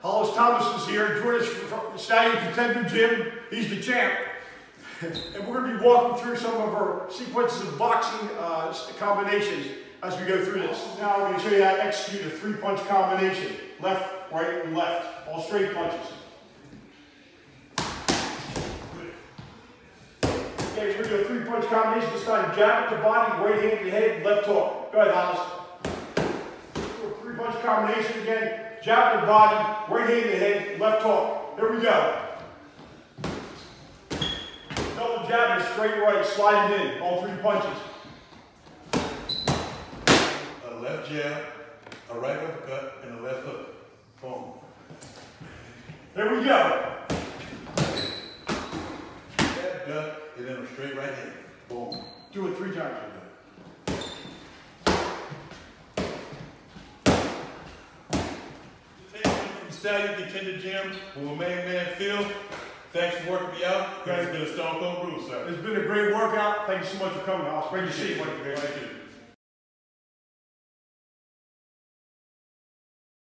Hollis Thomas is here. Join us from Stallion Contender Gym. He's the champ. and we're going to be walking through some of our sequences of boxing uh, combinations as we go through this. Now I'm going to show you how to execute a three-punch combination. Left, right, and left. All straight punches. Okay, we're going to do a three-punch combination. This time, jab at the body, right hand to the head, left hook. Go ahead, Hollis. Three-punch combination again. Jab the body, right hand to head, left hook. There we go. Double jab and straight right, sliding in, all three punches. A left jab, a right uppercut, and a left hook. Boom. There we go. Jab, duck, and then a straight right hand. Boom. Do it three times. Stallion Contender Gym with my main man Phil. Thanks for working me out. You guys have been a Stone Cold Bruce, sir. It's been a great workout. Thank you so much for coming, Hollis. Great to see you. Thank you.